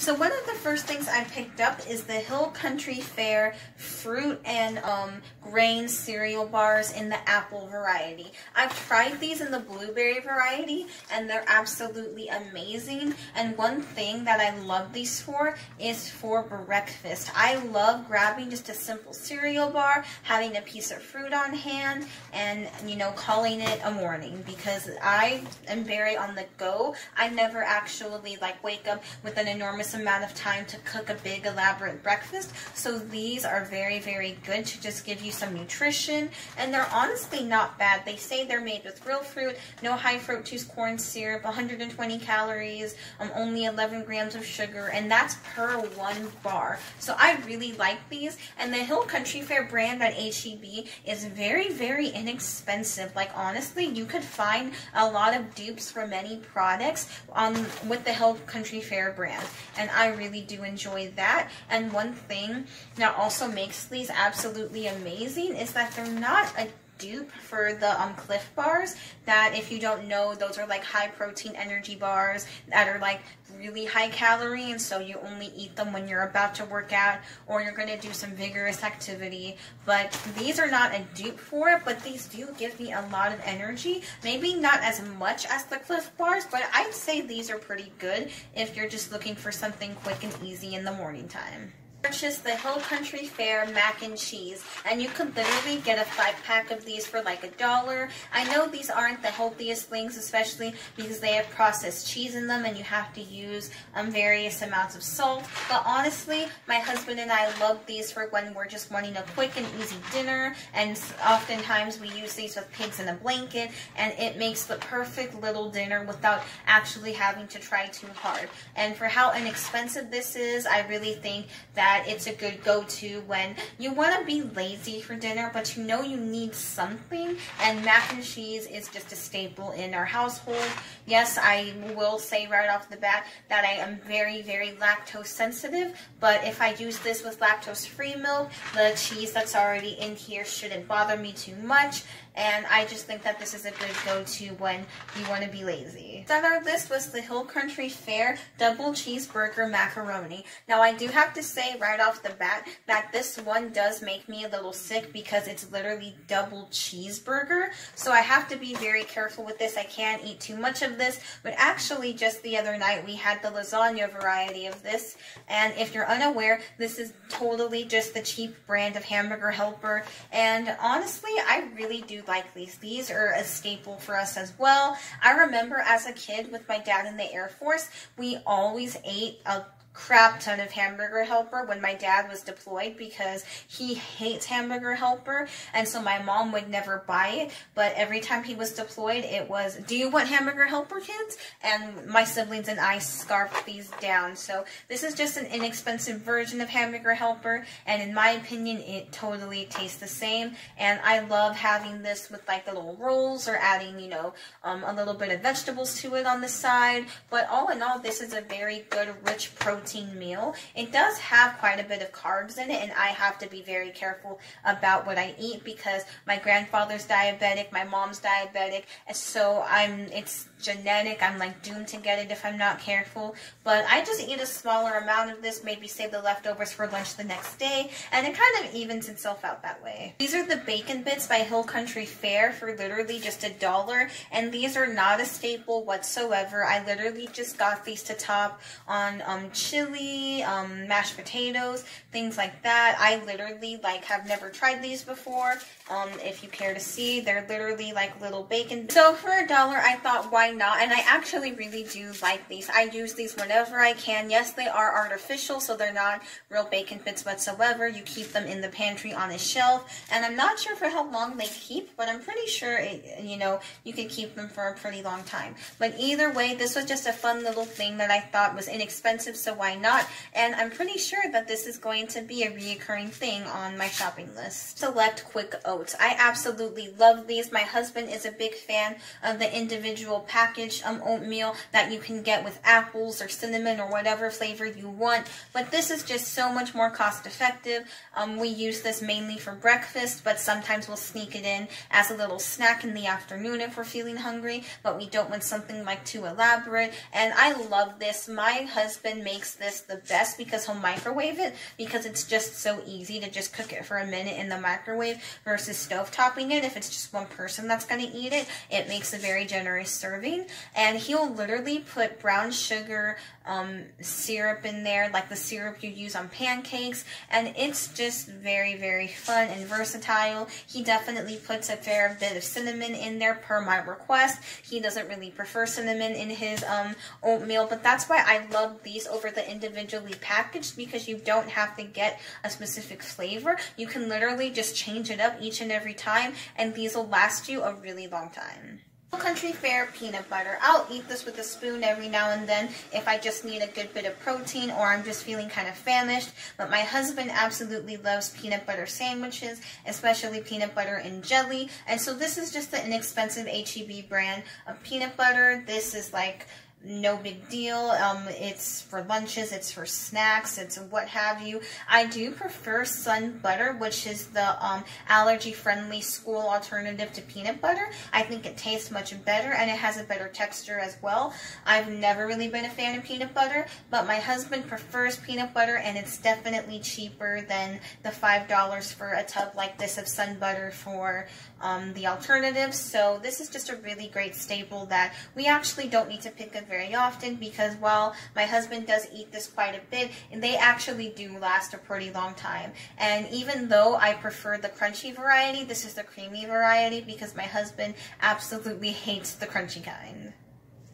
So one of the first things I picked up is the Hill Country Fare fruit and um, grain cereal bars in the apple variety. I've tried these in the blueberry variety and they're absolutely amazing. And one thing that I love these for is for breakfast. I love grabbing just a simple cereal bar, having a piece of fruit on hand, and you know, calling it a morning because I am very on the go. I never actually like wake up with an enormous amount of time to cook a big elaborate breakfast. So these are very, very good to just give you some nutrition. And they're honestly not bad. They say they're made with real fruit, no high fructose corn syrup, 120 calories, um, only 11 grams of sugar, and that's per one bar. So I really like these. And the Hill Country Fare brand at HEB is very, very inexpensive. Like honestly, you could find a lot of dupes for many products um, with the Hill Country Fare brand and I really do enjoy that. And one thing that also makes these absolutely amazing is that they're not a dupe for the um, Clif bars that if you don't know those are like high protein energy bars that are like really high calorie and so you only eat them when you're about to work out or you're going to do some vigorous activity. But these are not a dupe for it but these do give me a lot of energy. Maybe not as much as the Clif bars but I'd say these are pretty good if you're just looking for something quick and easy in the morning time purchase the Hill Country Fare mac and cheese and you could literally get a five pack of these for like a dollar. I know these aren't the healthiest things especially because they have processed cheese in them and you have to use um, various amounts of salt but honestly my husband and I love these for when we're just wanting a quick and easy dinner and oftentimes we use these with pigs in a blanket and it makes the perfect little dinner without actually having to try too hard and for how inexpensive this is I really think that that it's a good go-to when you want to be lazy for dinner, but you know you need something, and mac and cheese is just a staple in our household. Yes, I will say right off the bat that I am very, very lactose sensitive, but if I use this with lactose-free milk, the cheese that's already in here shouldn't bother me too much, and I just think that this is a good go-to when you want to be lazy. On our list was the Hill Country Fare Double Cheeseburger Macaroni. Now, I do have to say right off the bat that this one does make me a little sick because it's literally double cheeseburger. So I have to be very careful with this. I can't eat too much of this. But actually, just the other night, we had the lasagna variety of this. And if you're unaware, this is totally just the cheap brand of Hamburger Helper. And honestly, I really do like these. These are a staple for us as well. I remember as a kid with my dad in the Air Force, we always ate a crap ton of hamburger helper when my dad was deployed because he hates hamburger helper. And so my mom would never buy it but every time he was deployed it was do you want hamburger helper kids? And my siblings and I scarfed these down. So this is just an inexpensive version of hamburger helper and in my opinion it totally tastes the same. And I love having this with like the little rolls or adding you know um, a little bit of vegetables to it on the side. But all in all this is a very good rich protein protein meal. It does have quite a bit of carbs in it, and I have to be very careful about what I eat because my grandfather's diabetic, my mom's diabetic, and so I'm. It's genetic. I'm like doomed to get it if I'm not careful. But I just eat a smaller amount of this, maybe save the leftovers for lunch the next day, and it kind of evens itself out that way. These are the bacon bits by Hill Country Fare for literally just a dollar, and these are not a staple whatsoever. I literally just got these to top on um, chili, um, mashed potatoes, things like that. I literally like have never tried these before. Um, if you care to see, they're literally like little bacon. So for a dollar, I thought why not? And I actually really do like these. I use these whenever I can. Yes, they are artificial, so they're not real bacon bits whatsoever. You keep them in the pantry on a shelf. And I'm not sure for how long they keep, but I'm pretty sure, it, you know, you can keep them for a pretty long time. But either way, this was just a fun little thing that I thought was inexpensive, so why not? And I'm pretty sure that this is going to be a reoccurring thing on my shopping list. Select Quick Oats. I absolutely love these. My husband is a big fan of the individual packaged um, oatmeal that you can get with apples or cinnamon or whatever flavor you want. But this is just so much more cost effective. Um, we use this mainly for breakfast, but sometimes we'll sneak it in as a little snack in the afternoon if we're feeling hungry, but we don't want something like too elaborate. And I love this. My husband makes this the best because he'll microwave it because it's just so easy to just cook it for a minute in the microwave versus stove topping it. If it's just one person that's going to eat it, it makes a very generous serving. And he'll literally put brown sugar, um, syrup in there, like the syrup you use on pancakes. And it's just very, very fun and versatile. He definitely puts a fair bit of cinnamon in there per my request. He doesn't really prefer cinnamon in his um, oatmeal, but that's why I love these over the individually packaged because you don't have to get a specific flavor. You can literally just change it up each and every time, and these will last you a really long time. Country Fare peanut butter. I'll eat this with a spoon every now and then if I just need a good bit of protein or I'm just feeling kind of famished. But my husband absolutely loves peanut butter sandwiches, especially peanut butter and jelly. And so this is just the inexpensive HEB brand of peanut butter. This is like no big deal. Um, it's for lunches, it's for snacks, it's what have you. I do prefer SunButter, which is the um, allergy-friendly school alternative to peanut butter. I think it tastes much better and it has a better texture as well. I've never really been a fan of peanut butter, but my husband prefers peanut butter and it's definitely cheaper than the $5 for a tub like this of SunButter for um, the alternatives. So this is just a really great staple that we actually don't need to pick up very often because while my husband does eat this quite a bit, and they actually do last a pretty long time. And even though I prefer the crunchy variety, this is the creamy variety because my husband absolutely hates the crunchy kind.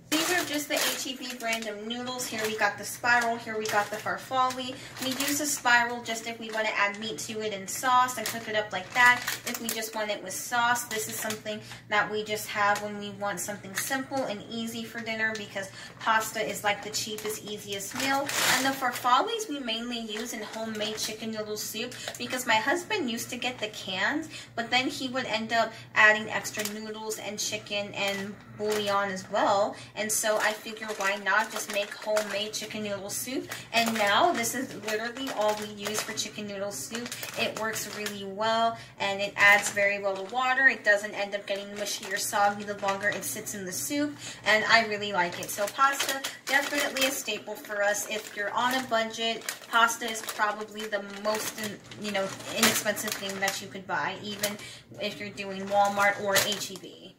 These are just the HEB brand of noodles. Here we got the spiral. Here we got the farfalle. We use a spiral just if we want to add meat to it in sauce and cook it up like that. If we just want it with sauce, this is something that we just have when we want something simple and easy for dinner because pasta is like the cheapest, easiest meal. And the farfalles we mainly use in homemade chicken noodle soup because my husband used to get the cans, but then he would end up adding extra noodles and chicken and bouillon as well. And so I figure why not just make homemade chicken noodle soup. And now this is literally all we use for chicken noodle soup. It works really well and it adds very well to water. It doesn't end up getting mushy or soggy the longer it sits in the soup. And I really like it. So pasta, definitely a staple for us. If you're on a budget, pasta is probably the most, you know, inexpensive thing that you could buy, even if you're doing Walmart or HEB.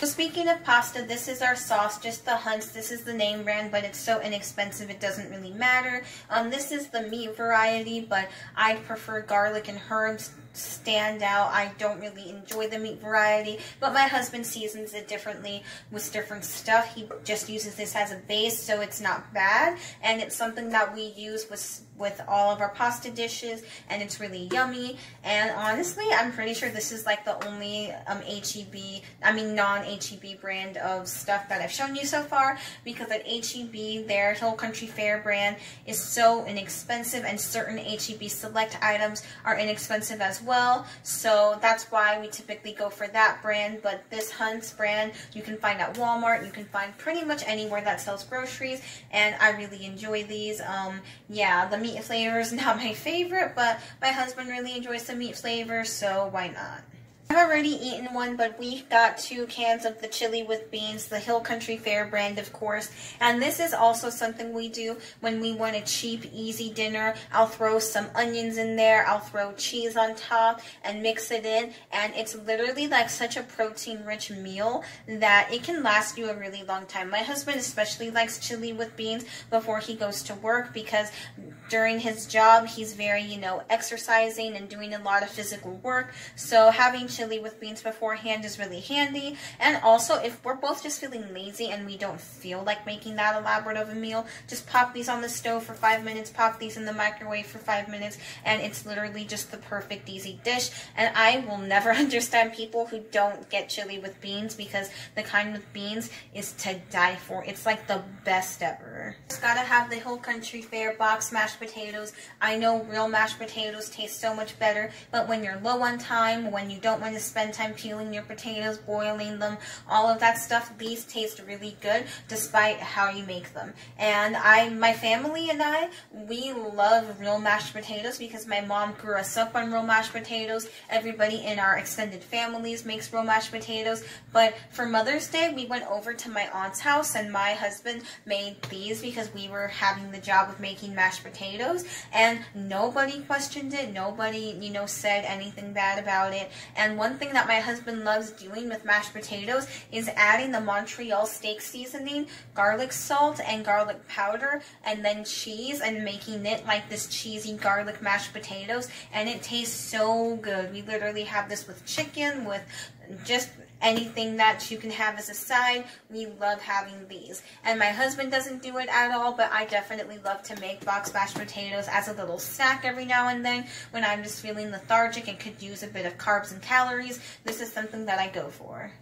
So speaking of pasta, this is our sauce, just the Hunt's. This is the name brand, but it's so inexpensive it doesn't really matter. Um, this is the meat variety, but I prefer garlic and herbs stand out. I don't really enjoy the meat variety, but my husband seasons it differently with different stuff. He just uses this as a base, so it's not bad, and it's something that we use with with all of our pasta dishes, and it's really yummy. And honestly, I'm pretty sure this is like the only um, HEB, I mean non-HEB brand of stuff that I've shown you so far, because at HEB, their Hill Country Fare brand is so inexpensive, and certain HEB select items are inexpensive as well. So that's why we typically go for that brand. But this Hunt's brand, you can find at Walmart. You can find pretty much anywhere that sells groceries. And I really enjoy these. Um, yeah, the meat flavor is not my favorite, but my husband really enjoys the meat flavor, so why not? I've already eaten one, but we've got two cans of the chili with beans, the Hill Country Fare brand, of course. And this is also something we do when we want a cheap, easy dinner. I'll throw some onions in there. I'll throw cheese on top and mix it in. And it's literally like such a protein-rich meal that it can last you a really long time. My husband especially likes chili with beans before he goes to work because during his job, he's very, you know, exercising and doing a lot of physical work. So having chili with beans beforehand is really handy. And also, if we're both just feeling lazy and we don't feel like making that elaborate of a meal, just pop these on the stove for five minutes, pop these in the microwave for five minutes, and it's literally just the perfect easy dish. And I will never understand people who don't get chili with beans because the kind with beans is to die for. It's like the best ever. Just gotta have the Hill Country Fare box mashed potatoes. I know real mashed potatoes taste so much better, but when you're low on time, when you don't want want to spend time peeling your potatoes, boiling them, all of that stuff, these taste really good despite how you make them. And I, my family and I, we love real mashed potatoes because my mom grew us up on real mashed potatoes. Everybody in our extended families makes real mashed potatoes. But for Mother's Day, we went over to my aunt's house and my husband made these because we were having the job of making mashed potatoes. And nobody questioned it. Nobody, you know, said anything bad about it. And one thing that my husband loves doing with mashed potatoes is adding the Montreal steak seasoning, garlic salt, and garlic powder, and then cheese, and making it like this cheesy garlic mashed potatoes. And it tastes so good. We literally have this with chicken, with just anything that you can have as a side. We love having these. And my husband doesn't do it at all, but I definitely love to make box mashed potatoes as a little snack every now and then when I'm just feeling lethargic and could use a bit of carbs and calories. This is something that I go for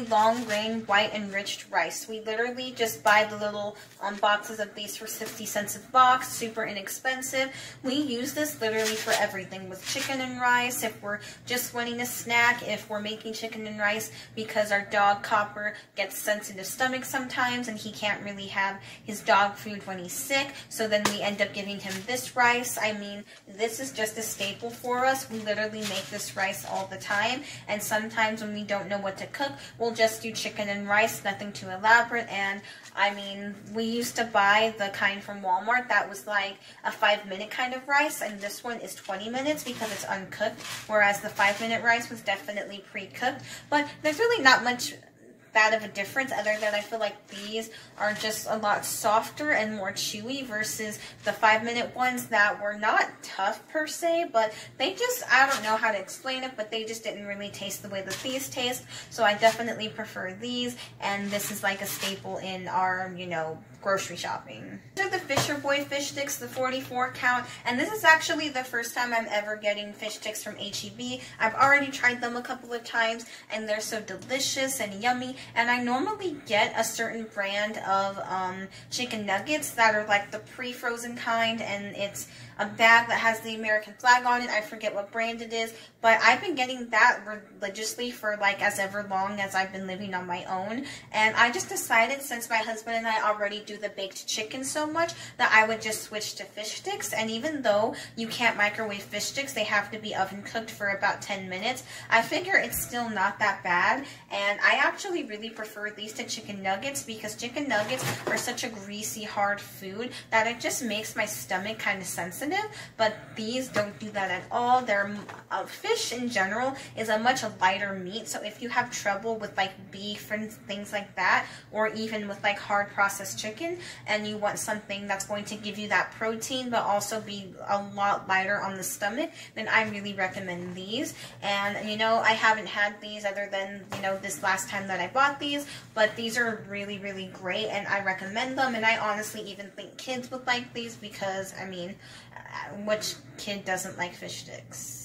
long grain white enriched rice. We literally just buy the little um, boxes of these for 60 cents a box, super inexpensive. We use this literally for everything with chicken and rice, if we're just wanting a snack, if we're making chicken and rice because our dog Copper gets sensitive stomach sometimes and he can't really have his dog food when he's sick, so then we end up giving him this rice. I mean, this is just a staple for us. We literally make this rice all the time, and sometimes when we don't know what to cook, we'll just do chicken and rice, nothing too elaborate. And I mean, we used to buy the kind from Walmart that was like a five minute kind of rice, and this one is 20 minutes because it's uncooked, whereas the five minute rice was definitely pre-cooked. But there's really not much that of a difference other than I feel like these are just a lot softer and more chewy versus the five minute ones that were not tough per se, but they just, I don't know how to explain it, but they just didn't really taste the way that these taste. So I definitely prefer these and this is like a staple in our, you know, grocery shopping. These are the Fisher Boy fish sticks, the 44 count, and this is actually the first time I'm ever getting fish sticks from HEB. I've already tried them a couple of times, and they're so delicious and yummy, and I normally get a certain brand of um, chicken nuggets that are like the pre-frozen kind, and it's a bag that has the American flag on it. I forget what brand it is, but I've been getting that religiously for like as ever long as I've been living on my own. And I just decided since my husband and I already do the baked chicken so much that I would just switch to fish sticks. And even though you can't microwave fish sticks, they have to be oven cooked for about 10 minutes. I figure it's still not that bad. And I actually really prefer these to chicken nuggets because chicken nuggets are such a greasy, hard food that it just makes my stomach kind of sensitive but these don't do that at all. They're uh, fish in general is a much lighter meat, so if you have trouble with like beef and things like that, or even with like hard processed chicken, and you want something that's going to give you that protein, but also be a lot lighter on the stomach, then I really recommend these. And you know, I haven't had these other than you know this last time that I bought these, but these are really, really great, and I recommend them. And I honestly even think kids would like these because I mean, uh, which kid doesn't like fish sticks?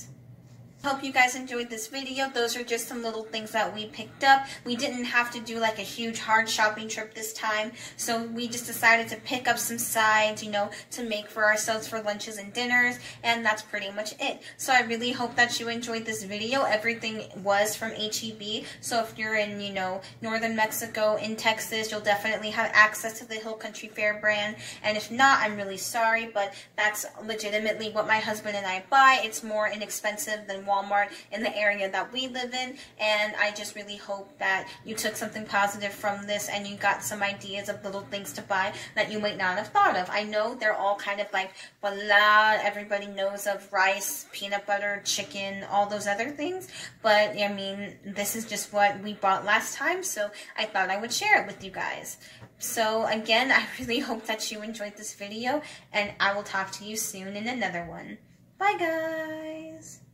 Hope you guys enjoyed this video. Those are just some little things that we picked up. We didn't have to do like a huge hard shopping trip this time. So we just decided to pick up some sides, you know, to make for ourselves for lunches and dinners. And that's pretty much it. So I really hope that you enjoyed this video. Everything was from HEB. So if you're in, you know, northern Mexico, in Texas, you'll definitely have access to the Hill Country Fare brand. And if not, I'm really sorry, but that's legitimately what my husband and I buy. It's more inexpensive than Walmart in the area that we live in. And I just really hope that you took something positive from this and you got some ideas of little things to buy that you might not have thought of. I know they're all kind of like, voila, everybody knows of rice, peanut butter, chicken, all those other things. But, I mean, this is just what we bought last time, so I thought I would share it with you guys. So, again, I really hope that you enjoyed this video, and I will talk to you soon in another one. Bye, guys!